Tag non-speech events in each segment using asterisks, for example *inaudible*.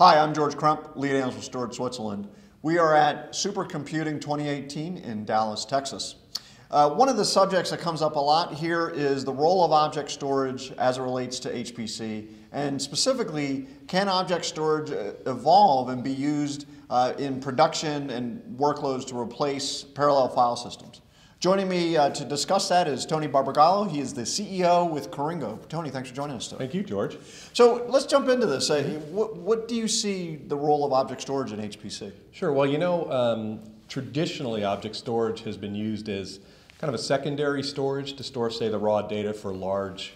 Hi, I'm George Crump, lead analyst with Storage Switzerland. We are at Supercomputing 2018 in Dallas, Texas. Uh, one of the subjects that comes up a lot here is the role of object storage as it relates to HPC, and specifically, can object storage uh, evolve and be used uh, in production and workloads to replace parallel file systems? Joining me uh, to discuss that is Tony Barbagallo. He is the CEO with Caringo. Tony, thanks for joining us today. Thank you, George. So let's jump into this. Uh, what, what, do you see the role of object storage in HPC? Sure. Well, you know, um, traditionally object storage has been used as kind of a secondary storage to store, say, the raw data for large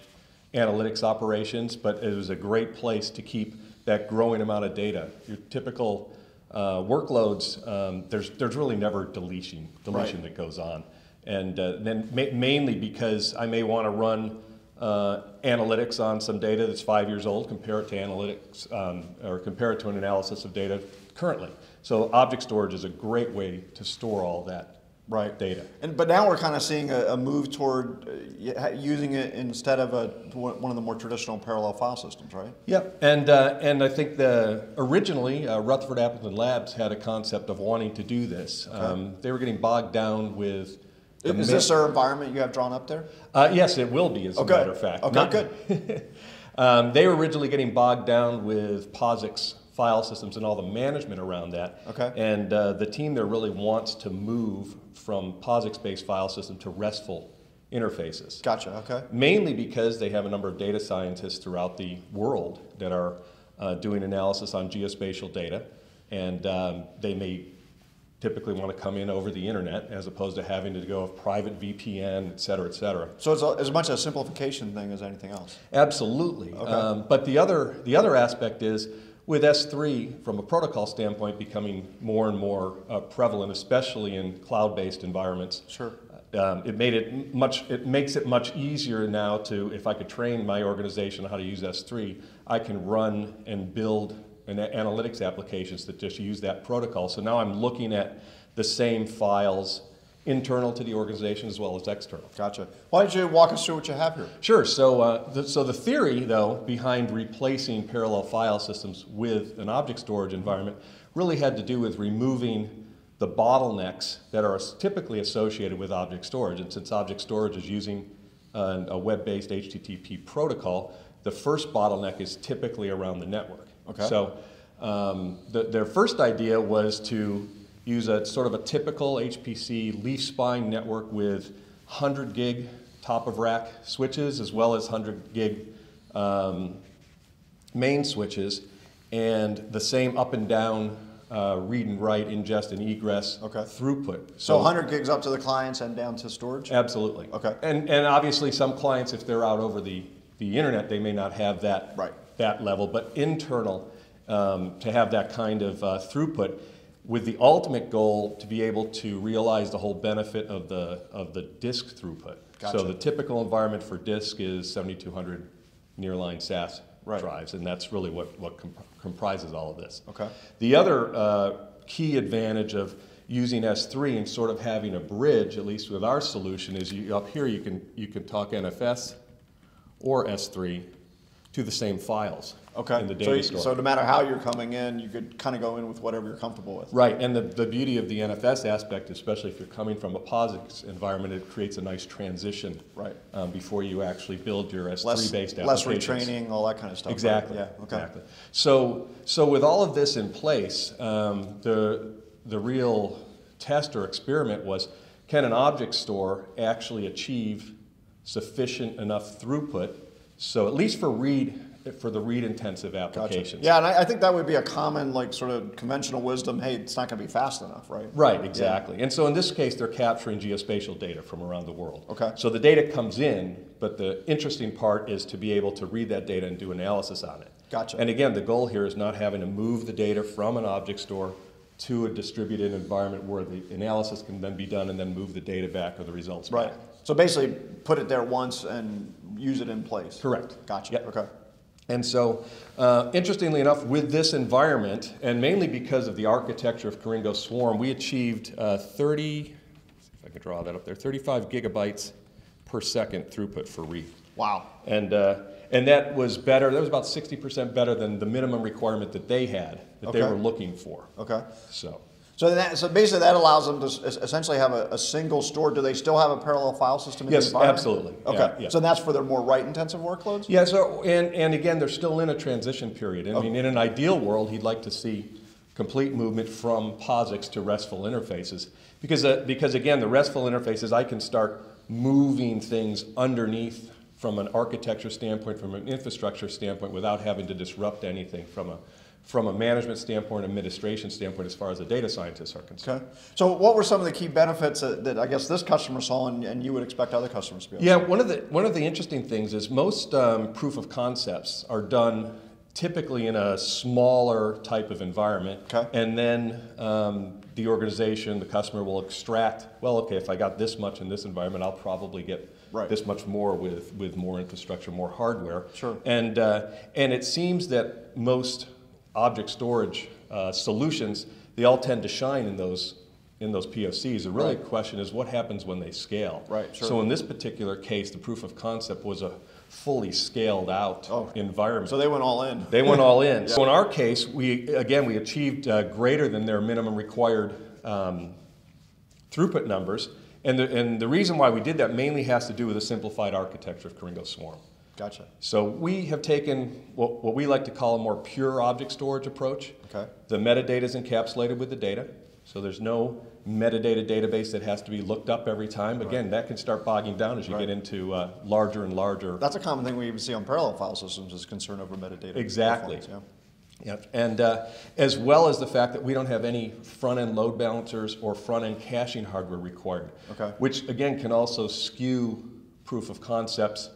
analytics operations, but it was a great place to keep that growing amount of data. Your typical uh, workloads, um, there's, there's really never deletion, deletion right. that goes on. And uh, then ma mainly because I may want to run uh, analytics on some data that's five years old, compare it to analytics, um, or compare it to an analysis of data currently. So object storage is a great way to store all that right data. And but now we're kind of seeing a, a move toward uh, using it instead of a, one of the more traditional parallel file systems, right? Yep. And uh, and I think the originally uh, Rutherford Appleton Labs had a concept of wanting to do this. Okay. Um, they were getting bogged down with. Is this our environment you have drawn up there? Uh, yes, it will be, as okay. a matter of fact. Okay, Not, good. *laughs* um, they were originally getting bogged down with POSIX file systems and all the management around that. Okay. And uh, the team there really wants to move from POSIX-based file system to RESTful interfaces. Gotcha, okay. Mainly because they have a number of data scientists throughout the world that are uh, doing analysis on geospatial data, and um, they may typically want to come in over the internet as opposed to having to go with private VPN, et cetera, et cetera. So it's a, as much a simplification thing as anything else? Absolutely. Okay. Um, but the other, the other aspect is with S3, from a protocol standpoint, becoming more and more uh, prevalent, especially in cloud-based environments. Sure. Um, it made it much. It makes it much easier now to, if I could train my organization on how to use S3, I can run and build an analytics applications that just use that protocol. So now I'm looking at the same files internal to the organization as well as external. Gotcha. Why don't you walk us through what you have here? Sure. So, uh, the, so the theory, though, behind replacing parallel file systems with an object storage environment really had to do with removing the bottlenecks that are typically associated with object storage. And since object storage is using uh, a web-based HTTP protocol, the first bottleneck is typically around the network. Okay. So um, the, their first idea was to use a sort of a typical HPC leaf spine network with 100 gig top of rack switches as well as 100 gig um, main switches and the same up and down uh, read and write, ingest and egress okay. throughput. So, so 100 gigs up to the clients and down to storage? Absolutely. Okay. And, and obviously some clients, if they're out over the, the internet, they may not have that, right. That level, but internal um, to have that kind of uh, throughput with the ultimate goal to be able to realize the whole benefit of the, of the disk throughput. Gotcha. So the typical environment for disk is 7200 nearline SAS right. drives, and that's really what, what comp comprises all of this. Okay. The other uh, key advantage of using S3 and sort of having a bridge, at least with our solution, is you, up here you can, you can talk NFS or S3 to the same files okay. in the data so, store. So no matter how you're coming in, you could kind of go in with whatever you're comfortable with. Right, and the, the beauty of the NFS aspect, especially if you're coming from a POSIX environment, it creates a nice transition right. Um, before you actually build your S3-based applications. Less retraining, all that kind of stuff. Exactly. Right? Yeah. Okay. Exactly. So, so with all of this in place, um, the, the real test or experiment was, can an object store actually achieve sufficient enough throughput so at least for read, for the read intensive applications. Gotcha. Yeah, and I, I, think that would be a common, like, sort of conventional wisdom. Hey, it's not going to be fast enough, right? Right, exactly. Yeah. And so in this case, they're capturing geospatial data from around the world. Okay. So the data comes in, but the interesting part is to be able to read that data and do analysis on it. Gotcha. And again, the goal here is not having to move the data from an object store to a distributed environment where the analysis can then be done and then move the data back or the results right. back. So basically, put it there once and use it in place. Correct. Gotcha. Yep. Okay. And so, uh, interestingly enough, with this environment, and mainly because of the architecture of Caringo Swarm, we achieved uh, 30, if I can draw that up there, 35 gigabytes per second throughput for read. Wow. And, uh, And that was better, that was about 60% better than the minimum requirement that they had, that they were looking for. Okay. So, So that, so basically that allows them to essentially have a, a single store. Do they still have a parallel file system in Yes, the absolutely. Okay. Yeah, yeah. So that's for their more write-intensive workloads? yeah, so, and, and again, they're still in a transition period. I mean, in an ideal world, he'd like to see complete movement from POSIX to RESTful interfaces. Because, uh, because again, the RESTful interfaces, I can start moving things underneath from an architecture standpoint, from an infrastructure standpoint, without having to disrupt anything from a, from a management standpoint, administration standpoint, as far as the data scientists are concerned. Okay. So what were some of the key benefits that, that I guess this customer saw and, and you would expect other customers to be able to Yeah, one of the one of the interesting things is most um, proof of concepts are done typically in a smaller type of environment, Okay. and then um, the organization, the customer will extract. Well, okay, if I got this much in this environment, I'll probably get Right. this much more with with more infrastructure, more hardware. Sure. And uh, and it seems that most object storage uh, solutions they all tend to shine in those in those POCs. The really Right. question is what happens when they scale. Right, sure. So in this particular case, the proof of concept was a fully scaled out Oh. environment. So they went all in. they went all in. *laughs* So in our case, we again we achieved uh, greater than their minimum required um, throughput numbers, and the, and the reason why we did that mainly has to do with the simplified architecture of Caringo Swarm. Gotcha. So we have taken what, what we like to call a more pure object storage approach. Okay. The metadata is encapsulated with the data, so there's no metadata database that has to be looked up every time. Again, that can start bogging down as you Right. get into uh, larger and larger. That's a common thing we even see on parallel file systems is concern over metadata. Exactly. performance, Yep. And uh, as well as the fact that we don't have any front-end load balancers or front-end caching hardware required. Okay. Which again can also skew proof of concepts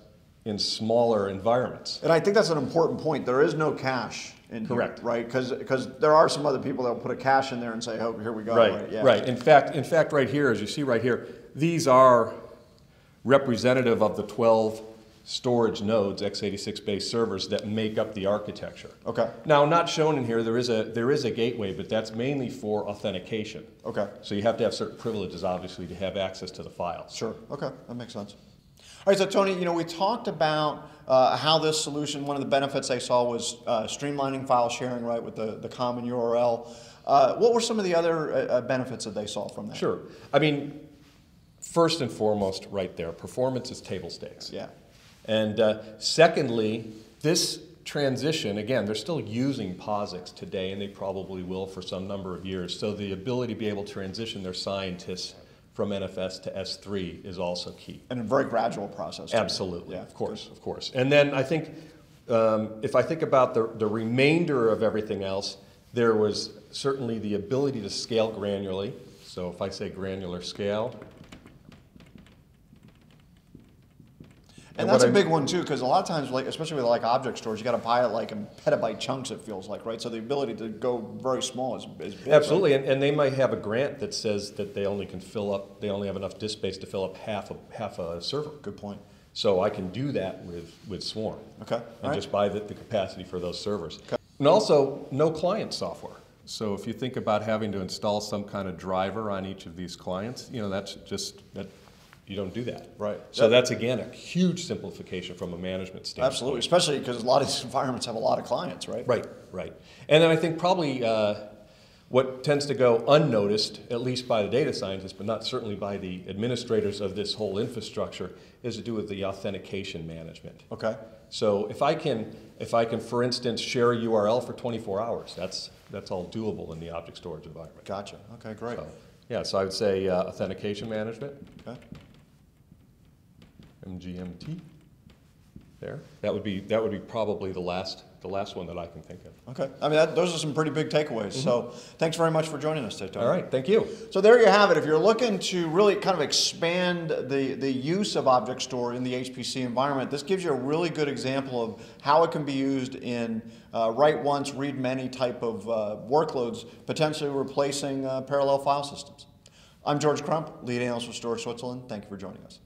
in smaller environments. And I think that's an important point. There is no cache in here, Correct. right? Because because there are some other people that will put a cache in there and say, oh, here we go. Right, Yeah. right. In fact, in fact, right here, as you see right here, these are representative of the 12 storage nodes, x86 based servers that make up the architecture. Okay. Now, not shown in here, there is a there is a gateway, but that's mainly for authentication. Okay. So you have to have certain privileges, obviously, to have access to the files. Sure. Okay, that makes sense. All right, so Tony, you know, we talked about uh, how this solution, one of the benefits I saw was uh, streamlining file sharing, right, with the, the common URL. Uh, what were some of the other uh, uh, benefits that they saw from that? Sure. I mean, first and foremost, right there, performance is table stakes. Yeah. And uh, secondly, this transition, again, they're still using POSIX today, and they probably will for some number of years. So the ability to be able to transition their scientists from NFS to S3 is also key. And a very gradual process. Absolutely, Yeah. of course, of course. And then I think, um, if I think about the, the remainder of everything else, there was certainly the ability to scale granularly. So if I say granular scale, And And that's a I- big one too, because a lot of times, like especially with like object storage, you got to buy it like in petabyte chunks. It feels like, right? So the ability to go very small is, is big. right? Absolutely, and, and they might have a grant that says that they only can fill up, they only have enough disk space to fill up half a, half a server. Good point. So I can do that with, with Swarm. Okay, all And right. just buy the, the capacity for those servers. Okay. And also, no client software. So if you think about having to install some kind of driver on each of these clients, you know, that's just, that, you don't do that. Right. So that's again, a huge simplification from a management standpoint. Absolutely, especially because a lot of these environments have a lot of clients, right? Right, right. And then I think probably uh, what tends to go unnoticed, at least by the data scientists, but not certainly by the administrators of this whole infrastructure, is to do with the authentication management. Okay. So if I can, if I can, for instance, share a URL for 24 hours, that's that's all doable in the object storage environment. Gotcha. Okay, great. So, yeah, so I would say uh, authentication management, Okay. MGMT. There, that would be that would be probably the last the last one that I can think of. Okay. I mean, that, those are some pretty big takeaways. So thanks very much for joining us today, Tony. All right, thank you. So there you have it. If you're looking to really kind of expand the, the use of object store in the HPC environment, this gives you a really good example of how it can be used in uh, write once, read many type of uh, workloads, potentially replacing uh, parallel file systems. I'm George Crump, lead analyst with Storage Switzerland. Thank you for joining us.